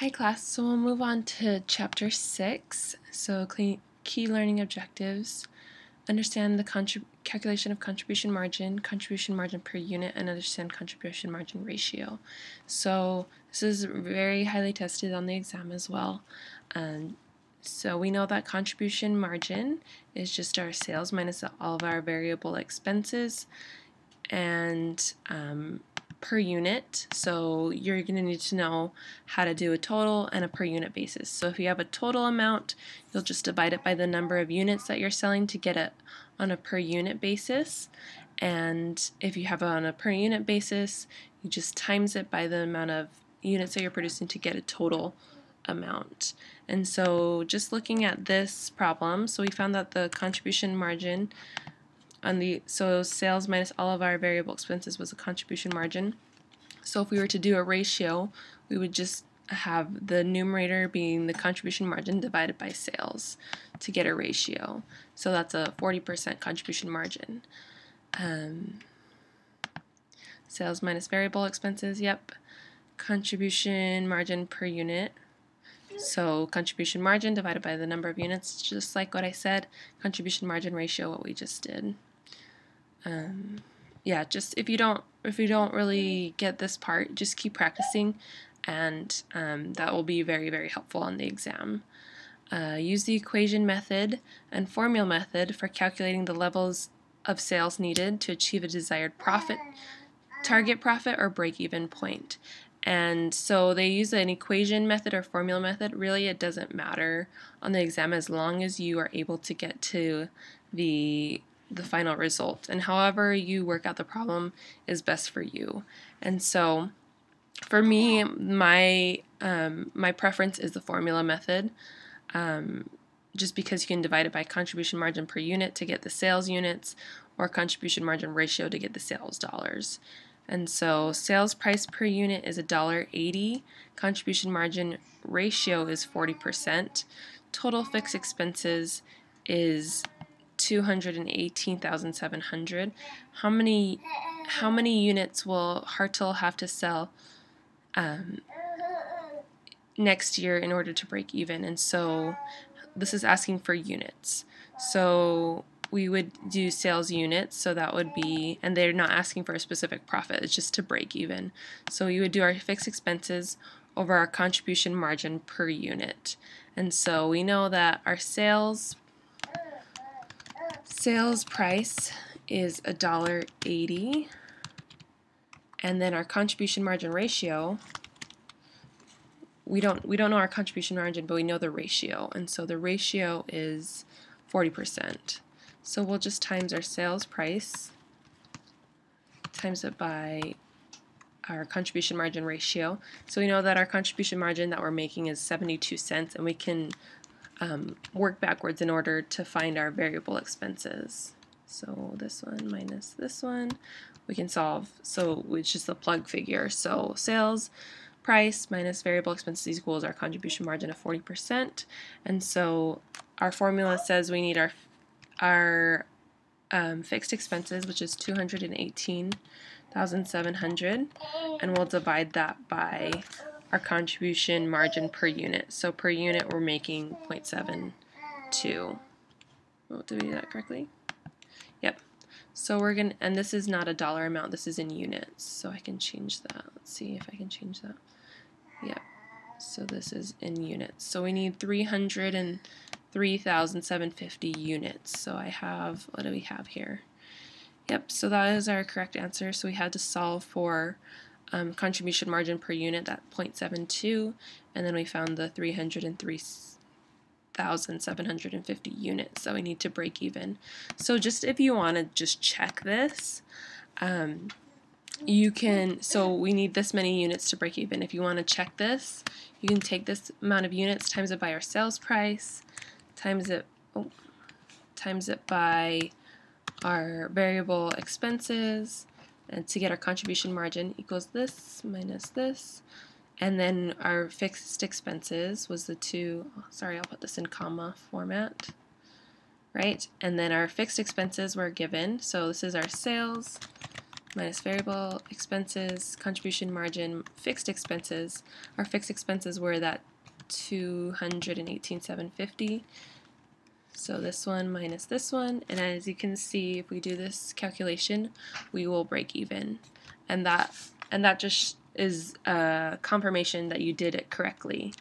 Hi class, so we'll move on to chapter 6. So key learning objectives. Understand the calculation of contribution margin, contribution margin per unit, and understand contribution margin ratio. So this is very highly tested on the exam as well. Um, so we know that contribution margin is just our sales minus all of our variable expenses and um, per unit. So you're going to need to know how to do a total and a per unit basis. So if you have a total amount, you'll just divide it by the number of units that you're selling to get it on a per unit basis. And if you have it on a per unit basis, you just times it by the amount of units that you're producing to get a total amount. And so just looking at this problem, so we found that the contribution margin on the so sales minus all of our variable expenses was a contribution margin. So if we were to do a ratio, we would just have the numerator being the contribution margin divided by sales to get a ratio. So that's a 40% contribution margin. Um, sales minus variable expenses, yep. Contribution margin per unit. So contribution margin divided by the number of units, just like what I said. Contribution margin ratio, what we just did um, yeah, just if you don't if you don't really get this part, just keep practicing, and um, that will be very very helpful on the exam. Uh, use the equation method and formula method for calculating the levels of sales needed to achieve a desired profit, target profit, or break-even point. And so they use an equation method or formula method. Really, it doesn't matter on the exam as long as you are able to get to the the final result. And however you work out the problem is best for you. And so for me, my um, my preference is the formula method. Um, just because you can divide it by contribution margin per unit to get the sales units or contribution margin ratio to get the sales dollars. And so sales price per unit is $1.80, contribution margin ratio is 40%, total fixed expenses is 218,700. How many how many units will Hartel have to sell um, next year in order to break even? And so this is asking for units. So we would do sales units, so that would be, and they're not asking for a specific profit, it's just to break even. So we would do our fixed expenses over our contribution margin per unit. And so we know that our sales sales price is $1.80 and then our contribution margin ratio we don't we don't know our contribution margin but we know the ratio. And so the ratio is 40% so we'll just times our sales price times it by our contribution margin ratio. So we know that our contribution margin that we're making is 72 cents and we can um, work backwards in order to find our variable expenses. So this one minus this one, we can solve, so it's just a plug figure. So sales price minus variable expenses equals our contribution margin of 40%. And so our formula says we need our, our um, fixed expenses, which is 218,700, and we'll divide that by our contribution margin per unit. So per unit we're making 0.72. Oh, did we do that correctly? Yep. So we're going to, and this is not a dollar amount, this is in units. So I can change that. Let's see if I can change that. Yep. So this is in units. So we need 303,750 units. So I have, what do we have here? Yep, so that is our correct answer. So we had to solve for um, contribution margin per unit that 0.72, and then we found the 303,750 units that we need to break even. So just if you want to just check this, um, you can, so we need this many units to break even. If you want to check this, you can take this amount of units, times it by our sales price, times it, oh, times it by our variable expenses, and to get our contribution margin equals this minus this. And then our fixed expenses was the two, sorry, I'll put this in comma format, right? And then our fixed expenses were given. So this is our sales minus variable expenses, contribution margin, fixed expenses. Our fixed expenses were that 218,750. So this one minus this one, and as you can see, if we do this calculation, we will break even. And that and that just is a confirmation that you did it correctly.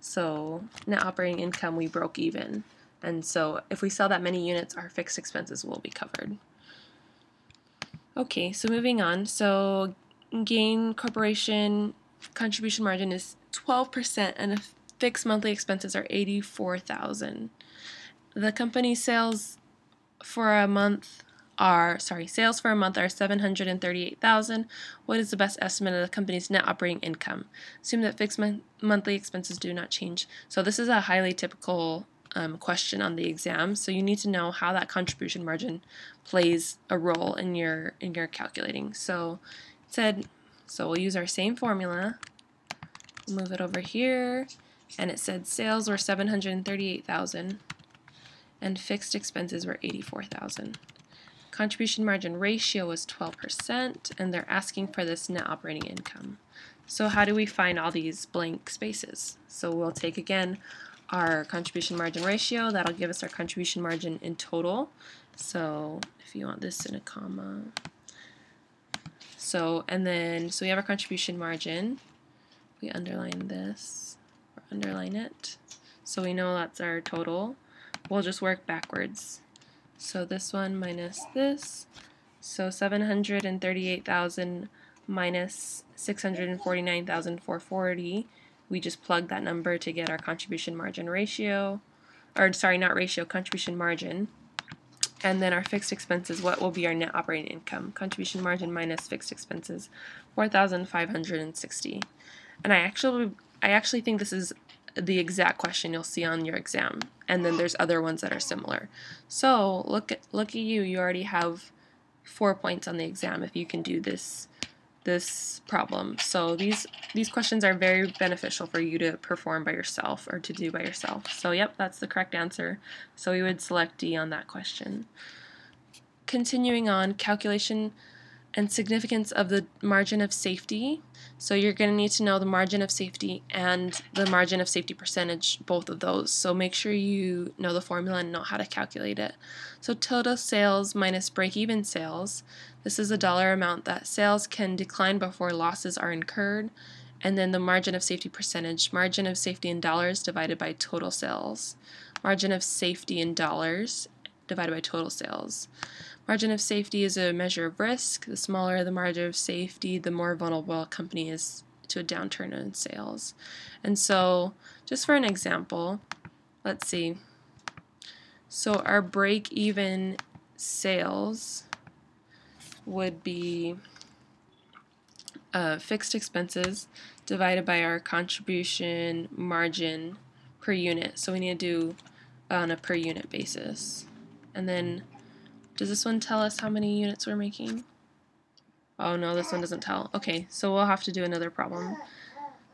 So net operating income, we broke even. And so if we sell that many units, our fixed expenses will be covered. Okay, so moving on. So Gain Corporation contribution margin is 12% and fixed monthly expenses are 84,000. The company's sales for a month are sorry, sales for a month are 738,000. What is the best estimate of the company's net operating income? Assume that fixed monthly expenses do not change. So this is a highly typical um, question on the exam. So you need to know how that contribution margin plays a role in your in your calculating. So it said so we'll use our same formula. Move it over here and it said sales were 738,000 and fixed expenses were 84,000. Contribution margin ratio was 12% and they're asking for this net operating income. So how do we find all these blank spaces? So we'll take again our contribution margin ratio. That'll give us our contribution margin in total. So if you want this in a comma. So, and then, so we have our contribution margin. We underline this, or underline it. So we know that's our total. We'll just work backwards. So this one minus this. So 738,000 minus 649,440 we just plug that number to get our contribution margin ratio, or sorry, not ratio, contribution margin. And then our fixed expenses, what will be our net operating income? Contribution margin minus fixed expenses, 4,560. And I actually, I actually think this is the exact question you'll see on your exam. And then there's other ones that are similar. So look at, look at you, you already have four points on the exam if you can do this this problem. So these these questions are very beneficial for you to perform by yourself or to do by yourself. So yep, that's the correct answer. So we would select D on that question. Continuing on, calculation and significance of the margin of safety. So you're going to need to know the margin of safety and the margin of safety percentage, both of those. So make sure you know the formula and know how to calculate it. So total sales minus break-even sales. This is a dollar amount that sales can decline before losses are incurred. And then the margin of safety percentage, margin of safety in dollars divided by total sales. Margin of safety in dollars divided by total sales. Margin of safety is a measure of risk. The smaller the margin of safety, the more vulnerable a company is to a downturn in sales. And so, just for an example, let's see. So, our break even sales would be uh, fixed expenses divided by our contribution margin per unit. So, we need to do on a per unit basis. And then does this one tell us how many units we're making? Oh no, this one doesn't tell. Okay, so we'll have to do another problem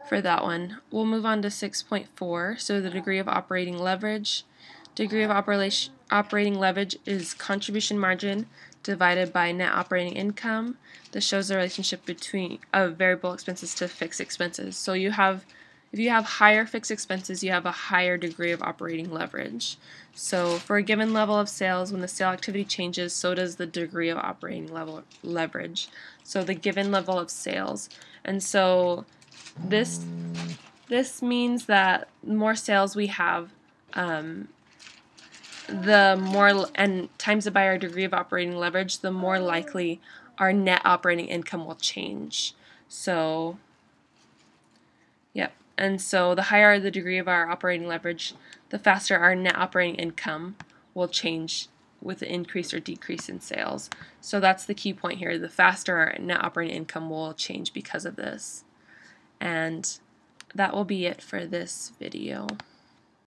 for that one. We'll move on to 6.4. So the degree of operating leverage. Degree of operating leverage is contribution margin divided by net operating income. This shows the relationship between of variable expenses to fixed expenses. So you have if you have higher fixed expenses, you have a higher degree of operating leverage. So for a given level of sales, when the sale activity changes, so does the degree of operating level leverage. So the given level of sales. And so this this means that more sales we have, um, the more and times it by our degree of operating leverage, the more likely our net operating income will change. So, yep. And so the higher the degree of our operating leverage, the faster our net operating income will change with the increase or decrease in sales. So that's the key point here. The faster our net operating income will change because of this. And that will be it for this video.